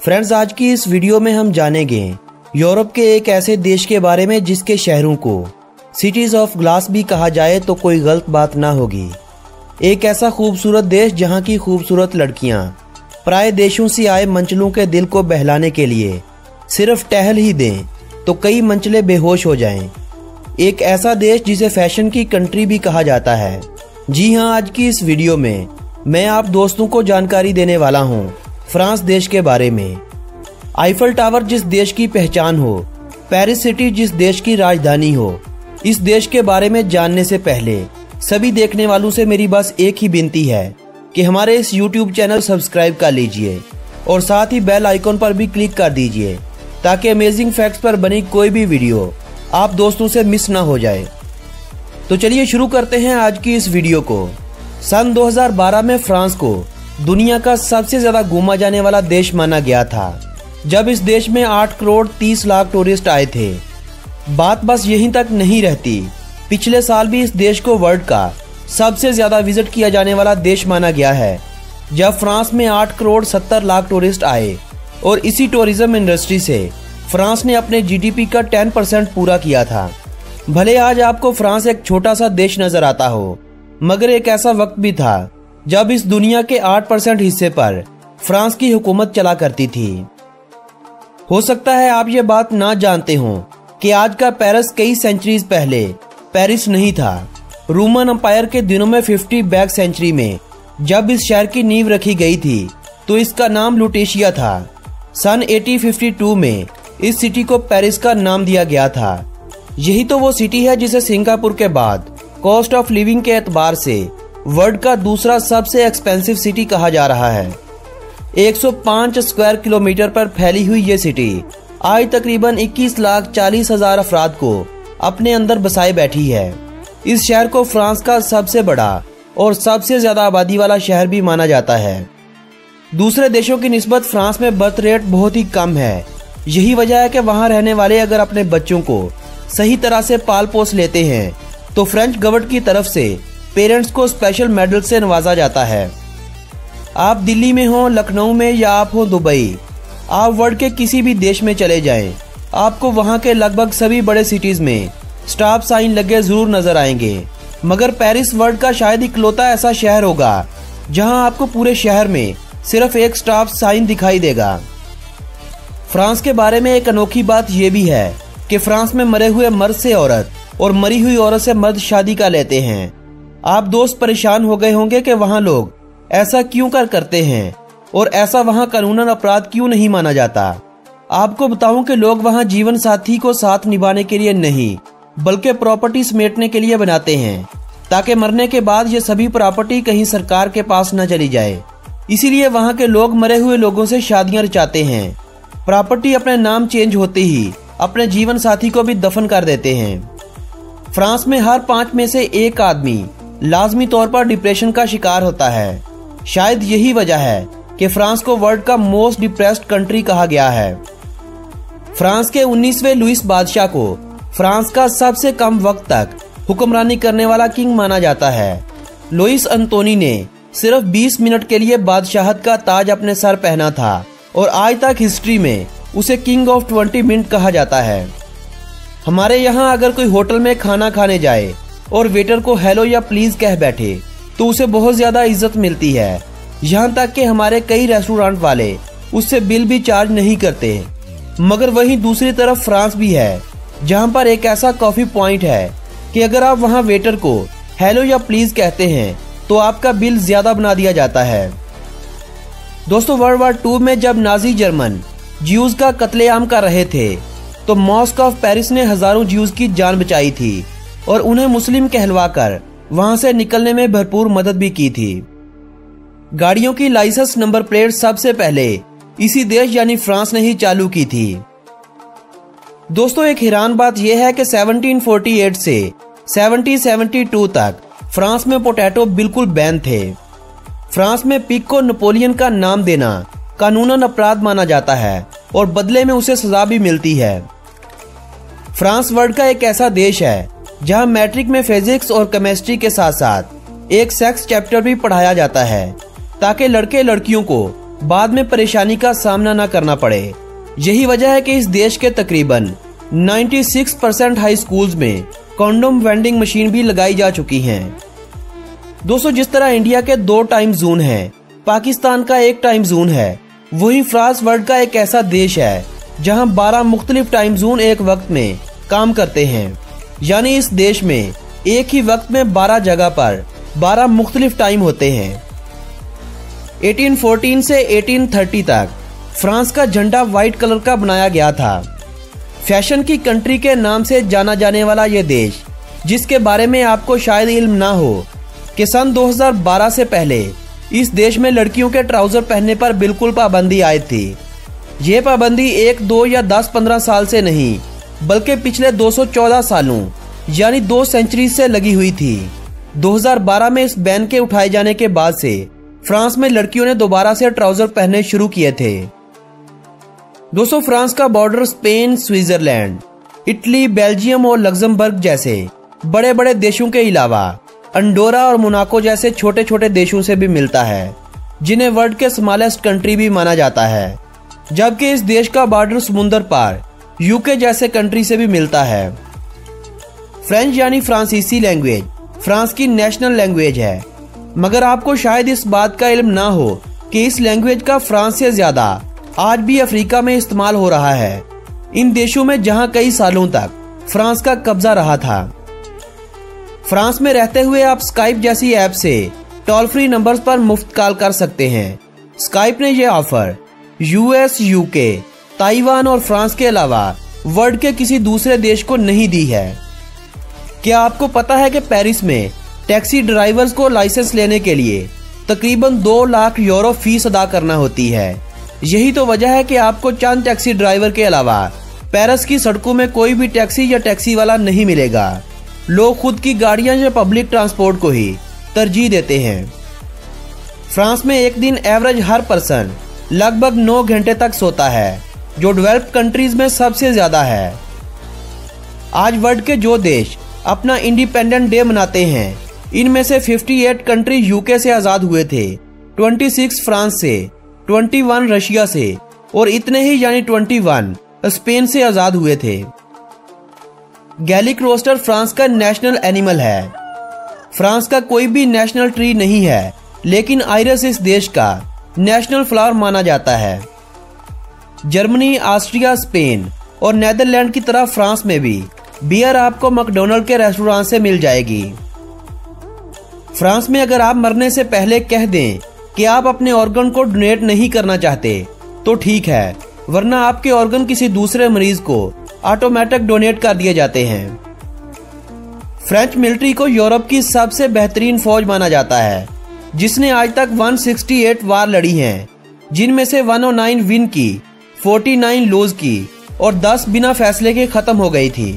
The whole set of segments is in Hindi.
फ्रेंड्स, आज की इस वीडियो में हम जानेंगे यूरोप के एक ऐसे देश के बारे में जिसके शहरों को सिटीज़ ऑफ़ ग्लास भी कहा जाए तो कोई गलत बात ना होगी। एक ऐसा खूबसूरत देश जहाँ की खूबसूरत लड़कियाँ प्राय देशों से आए मंचलों के दिल को बहलाने के लिए सिर्फ़ टहल ही दें तो कई मंचले बेहोश हो जाएँ। एक ऐसा देश जिसे फ़ैशन की कंट्री भी कहा जाता है। जी हाँ आज की इस वीडियो में मैं आप दोस्तों को जानकारी देने वाला हूँ। फ्रांस देश के बारे में। आईफल टावर जिस देश की पहचान हो, पेरिस सिटी जिस देश की राजधानी हो, इस देश के बारे में जानने से पहले सभी देखने वालों से मेरी बस एक ही विनती है कि हमारे इस YouTube चैनल सब्सक्राइब कर लीजिए और साथ ही बेल आइकॉन पर भी क्लिक कर दीजिए ताकि अमेजिंग फैक्ट्स पर बनी कोई भी वीडियो आप दोस्तों से मिस ना हो जाए। तो चलिए शुरू करते हैं आज की इस वीडियो को। सन 2012 में फ्रांस को दुनिया का सबसे ज़्यादा घूमा जाने वाला देश माना गया था। जब इस देश में 8 करोड़ 30 लाख टूरिस्ट आए थे, बात बस यहीं तक नहीं रहती। पिछले साल भी इस देश को वर्ल्ड का सबसे ज़्यादा विज़िट किया जाने वाला देश माना गया है, जब फ्रांस में 8 करोड़ 70 लाख टूरिस्ट आए और इसी टूरिज़्म इंडस्ट्री से फ्रांस ने अपने जीडीपी का 10 परसेंट पूरा किया था। भले आज आपको फ्रांस एक छोटा सा देश नज़र आता हो, मगर एक ऐसा वक्त भी था जब इस दुनिया के 8 परसेंट हिस्से पर फ्रांस की हुकूमत चला करती थी। हो सकता है आप ये बात ना जानते हो कि आज का पेरिस कई सेंचुरीज पहले पेरिस नहीं था। रोमन अंपायर के दिनों में 50 बैक सेंचुरी में जब इस शहर की नींव रखी गई थी तो इसका नाम लुटेशिया था। सन 1852 में इस सिटी को पेरिस का नाम दिया गया था। यही तो वो सिटी है जिसे सिंगापुर के बाद कॉस्ट ऑफ़ लिविंग के एतबार से वर्ल्ड का दूसरा सबसे एक्सपेंसिव सिटी कहा जा रहा है। 105 स्क्वायर किलोमीटर पर फैली हुई ये सिटी आज तकरीबन 21 लाख चालीस हज़ार अफराद को अपने अंदर बसाए बैठी है। इस शहर को फ्रांस का सबसे बड़ा और सबसे ज़्यादा आबादी वाला शहर भी माना जाता है। दूसरे देशों की निस्बत फ्रांस में बर्थ रेट बहुत ही कम है। यही वजह है कि वहाँ रहने वाले अगर अपने बच्चों को सही तरह से पाल पोस लेते हैं तो फ्रेंच गवर्नमेंट की तरफ़ से पेरेंट्स को स्पेशल मेडल से नवाजा जाता है। आप दिल्ली में हो लखनऊ में या आप हो दुबई आप वर्ल्ड के किसी भी देश में चले जाएँ, आपको वहाँ के लगभग सभी बड़े सिटीज़ में स्टाफ साइन लगे ज़रूर नज़र आएँगे। मगर पेरिस वर्ल्ड का शायद इकलौता ऐसा शहर होगा जहाँ आपको पूरे शहर में सिर्फ़ एक स्टाफ साइन दिखाई देगा। फ्रांस के बारे में एक अनोखी बात यह भी है कि फ्रांस में मरे हुए मर्द से औरत और मरी हुई औरत से मर्द शादी का लेते हैं। आप दोस्त परेशान हो गए होंगे कि वहाँ लोग ऐसा क्यों कर करते हैं? और ऐसा वहाँ कानूनन अपराध क्यों नहीं माना जाता? आपको बताऊँ कि लोग वहाँ जीवन साथी को साथ निभाने के लिए नहीं, बल्कि प्रॉपर्टी समेटने के लिए बनाते हैं, ताकि मरने के बाद ये सभी प्रॉपर्टी कहीं सरकार के पास न चली जाए। इसीलिए वहाँ के लोग मरे हुए लोगों से शादियाँ रचाते हैं। प्रॉपर्टी अपने नाम चेंज होते ही अपने जीवन साथी को भी दफन कर देते हैं। फ्रांस में हर पाँच में से एक आदमी लाजमी तौर पर डिप्रेशन का शिकार होता है। शायद यही वजह है कि फ्रांस को वर्ल्ड का मोस्ट डिप्रेस्ड कंट्री कहा गया है। फ्रांस के 19वें लुइस बादशाह को फ्रांस का सबसे कम वक्त तक हुक्मरानी करने वाला किंग माना जाता है। लुइस अंतोनी ने सिर्फ़ 20 मिनट के लिए बादशाहत का ताज अपने सर पहना था और आज तक हिस्ट्री में उसे किंग ऑफ़ 20 मिनट कहा जाता है। हमारे यहाँ अगर कोई होटल में खाना खाने जाए और वेटर को हेलो या प्लीज़ कह बैठे तो उसे बहुत ज़्यादा इज़्ज़त मिलती है। यहाँ तक कि हमारे कई रेस्टोरेंट वाले उससे बिल भी चार्ज नहीं करते। मगर वहीं दूसरी तरफ़ फ्रांस भी है, जहाँ पर एक ऐसा कॉफ़ी पॉइंट है कि अगर आप वहाँ वेटर को हेलो या प्लीज़ कहते हैं तो आपका बिल ज़्यादा बना दिया जाता है। दोस्तों वर्ल्ड वार टू में जब नाजी जर्मन ज्यूज का कत्लेआम कर रहे थे तो मॉस्क ऑफ़ पेरिस ने हज़ारों ज्यूज की जान बचाई थी। और उन्हें मुस्लिम कहलवाकर वहाँ से निकलने में भरपूर मदद भी की थी। गाड़ियों की लाइसेंस नंबर प्लेट सबसे पहले इसी देश यानी फ्रांस ने ही चालू की थी। दोस्तों, एक हैरान बात यह है कि 1748 से 1772 तक फ्रांस में पोटैटो बिल्कुल बैन थे। फ्रांस में पिक को नेपोलियन का नाम देना कानूनन अपराध माना जाता है और बदले में उसे सजा भी मिलती है। फ्रांस वर्ल्ड का एक ऐसा देश है जहाँ मैट्रिक में फिजिक्स और केमिस्ट्री के साथ साथ एक सेक्स चैप्टर भी पढ़ाया जाता है ताकि लड़के लड़कियों को बाद में परेशानी का सामना न करना पड़े। यही वजह है कि इस देश के तकरीबन 96 परसेंट हाई स्कूल्स में कॉन्डोम वेंडिंग मशीन भी लगाई जा चुकी हैं। दोस्तों जिस तरह इंडिया के दो टाइम जोन हैं, पाकिस्तान का एक टाइम जोन है वही फ्रांस वर्ल्ड का एक ऐसा देश है जहाँ 12 मुख्तलिफ़ टाइम जोन एक वक्त में काम करते हैं। यानी इस देश में एक ही वक्त में 12 जगह पर 12 मुख्तलिफ़ टाइम होते हैं। 1814 से 1830 तक फ्रांस का झंडा व्हाइट कलर का बनाया गया था। फ़ैशन की कंट्री के नाम से जाना जाने वाला यह देश, जिसके बारे में आपको शायद इल्म ना हो, कि सन 2012 से पहले इस देश में लड़कियों के ट्राउज़र पहनने पर बिल्कुल पाबंदी आई थी। ये पाबंदी एक, दो या दस, पंद्रह साल से नहीं बल्कि पिछले 214 सालों, यानी दो सेंचुरी से लगी हुई थी। 2012 में इस बैन के उठाए जाने के बाद से फ्रांस में लड़कियों ने दोबारा से ट्राउज़र पहनने शुरू किए थे। दोस्तों, फ्रांस का border Spain, Switzerland, Italy, Belgium और लग्जमबर्ग जैसे बड़े बड़े देशों के अलावा अंडोरा और मोनाको जैसे छोटे छोटे देशों से भी मिलता है, जिन्हें वर्ल्ड के स्मॉलेस्ट कंट्री भी माना जाता है। जबकि इस देश का बॉर्डर समुद्र पार यूके जैसे कंट्री से भी मिलता है। फ्रेंच यानी फ्रांसीसी लैंग्वेज फ्रांस की नेशनल लैंग्वेज है। मगर आपको शायद इस बात का इल्म ना हो कि इस लैंग्वेज का फ्रांस से ज़्यादा आज भी अफ्रीका में इस्तेमाल हो रहा है। इन देशों में जहाँ कई सालों तक फ्रांस का कब्जा रहा था। फ्रांस में रहते हुए आप स्काइप जैसी ऐप से टोल फ्री नंबर्स पर मुफ़्त कॉल कर सकते हैं। स्काइप ने यह ऑफ़र यूएस यूके ताइवान और फ्रांस के अलावा वर्ल्ड के किसी दूसरे देश को नहीं दी है। क्या आपको पता है कि पेरिस में टैक्सी ड्राइवर्स को लाइसेंस लेने के लिए तकरीबन दो लाख यूरो फ़ीस अदा करना होती है? यही तो वजह है कि आपको चंद टैक्सी ड्राइवर के अलावा पेरिस की सड़कों में कोई भी टैक्सी या टैक्सी वाला नहीं मिलेगा। लोग खुद की गाड़ियाँ या पब्लिक ट्रांसपोर्ट को ही तरजीह देते हैं। फ्रांस में एक दिन एवरेज हर पर्सन लगभग नौ घंटे तक सोता है। जो डेवलप्ड कंट्रीज़ में सबसे ज़्यादा है। आज वर्ल्ड के जो देश अपना इंडिपेंडेंट डे मनाते हैं, इनमें से 58 कंट्री यूके से आज़ाद हुए थे 26 फ्रांस से 21 रशिया से, और इतने ही यानी 21 स्पेन से आज़ाद हुए थे। गैलिक रोस्टर फ्रांस का नेशनल एनिमल है। फ्रांस का कोई भी नेशनल ट्री नहीं है, लेकिन आयरस इस देश का नेशनल फ्लावर माना जाता है। जर्मनी, ऑस्ट्रिया, स्पेन और नेदरलैंड की तरह फ्रांस में भी। बियर आपको मैकडोनल्ड के रेस्टोरेंट से मिल जाएगी। फ्रांस में अगर आप मरने से पहले कह दें कि आप अपने ऑर्गन को डोनेट नहीं करना चाहते तो ठीक है, वरना आपके ऑर्गन किसी दूसरे मरीज़ को ऑटोमेटिक डोनेट कर दिए जाते हैं। फ्रेंच मिलिट्री को यूरोप की सबसे बेहतरीन फौज माना जाता है, जिसने आज तक 168 वार लड़ी हैं, जिनमें से 109 विन की 49 लूज की और 10 बिना फैसले के खत्म हो गई थी।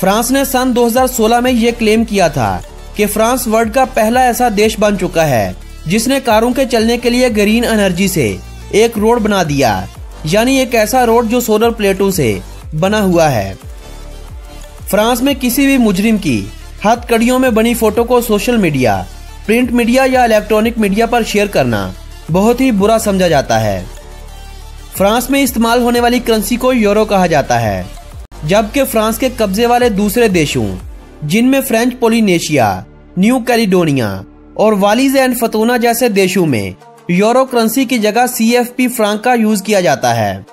फ्रांस ने सन 2016 में यह क्लेम किया था कि फ्रांस वर्ल्ड का पहला ऐसा देश बन चुका है, जिसने कारों के चलने के लिए ग्रीन एनर्जी से एक रोड बना दिया, यानी एक ऐसा रोड जो सोलर प्लेटों से बना हुआ है। फ्रांस में किसी भी मुजरिम की हथकड़ियों में बनी फ़ोटो को सोशल मीडिया, प्रिंट मीडिया या इलेक्ट्रॉनिक मीडिया पर शेयर करना बहुत ही बुरा समझा जाता है। फ्रांस में इस्तेमाल होने वाली करेंसी को यूरो कहा जाता है, जबकि फ्रांस के कब्जे वाले दूसरे देशों, जिनमें फ्रेंच पोलिनेशिया न्यू कैलिडोनिया और वालीज एंड फतूना जैसे देशों में यूरो करेंसी की जगह सी एफ़ पी फ्रांक का यूज़ किया जाता है।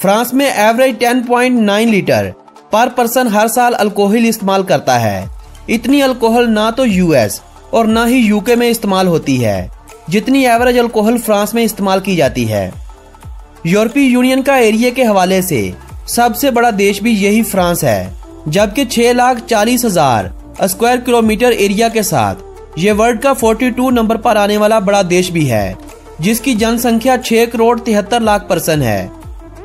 फ्रांस में एवरेज 10.9 लीटर पर पर्सन हर साल अल्कोहल इस्तेमाल करता है। इतनी अल्कोहल ना तो यूएस और ना ही यूके में इस्तेमाल होती है, जितनी एवरेज अल्कोहल फ्रांस में इस्तेमाल की जाती है। यूरोपीय यूनियन का एरिया के हवाले से, सबसे बड़ा देश भी यही फ्रांस है, जबकि छह लाख चालीस हज़ार स्क्वायर किलोमीटर एरिया के साथ, ये वर्ल्ड का 42 नंबर पर आने वाला बड़ा देश भी है, जिसकी जनसंख्या 6 करोड़ तिहत्तर लाख पर्सन है।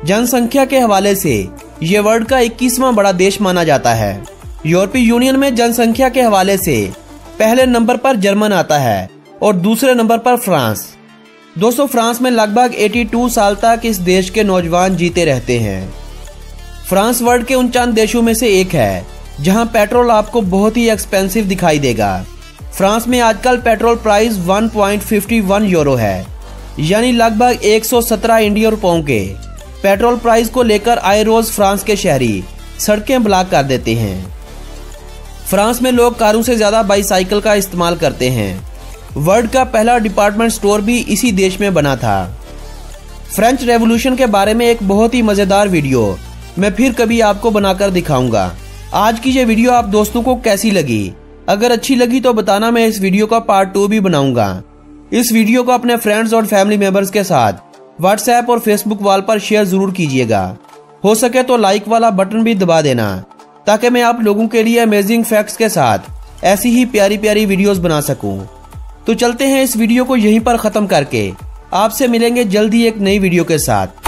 जनसंख्या के हवाले से, ये वर्ल्ड का इक्कीसवां बड़ा देश माना जाता है। यूरोपीय यूनियन में जनसंख्या के हवाले से, पहले नंबर पर जर्मन आता है और दूसरे नंबर पर फ्रांस। दोस्तों, फ्रांस में लगभग 82 साल तक इस देश के नौजवान जीते रहते हैं। फ्रांस वर्ल्ड के उन चंद देशों में से एक है, जहाँ पेट्रोल आपको बहुत ही एक्सपेंसिव दिखाई देगा। फ्रांस में आजकल पेट्रोल प्राइस 1.51 यूरो है, यानी लगभग 117 इंडियन रुपयों के। पेट्रोल प्राइस को लेकर आए रोज फ्रांस के शहरी सड़कें ब्लॉक कर देते हैं। फ्रांस में लोग कारों से ज़्यादा बाईसाइकिल का इस्तेमाल करते हैं। वर्ल्ड का पहला डिपार्टमेंट स्टोर भी इसी देश में बना था। फ्रेंच रेवोल्यूशन के बारे में एक बहुत ही मज़ेदार वीडियो। मैं फिर कभी आपको बनाकर दिखाऊँगा। आज की ये वीडियो आप दोस्तों को कैसी लगी? अगर अच्छी लगी तो बताना मैं इस वीडियो का पार्ट टू भी बनाऊँगा। इस वीडियो को अपने फ्रेंड्स और फैमिली मेंबर्स के साथ व्हाट्सएप और फेसबुक वाल पर शेयर ज़रूर कीजिएगा। हो सके तो लाइक वाला बटन भी दबा देना, ताकि मैं आप लोगों के लिए अमेजिंग फैक्ट्स के साथ ऐसी ही प्यारी प्यारी वीडियोस बना सकूँ। तो चलते हैं इस वीडियो को यहीं पर खत्म करके। आपसे मिलेंगे जल्दी एक नई वीडियो के साथ।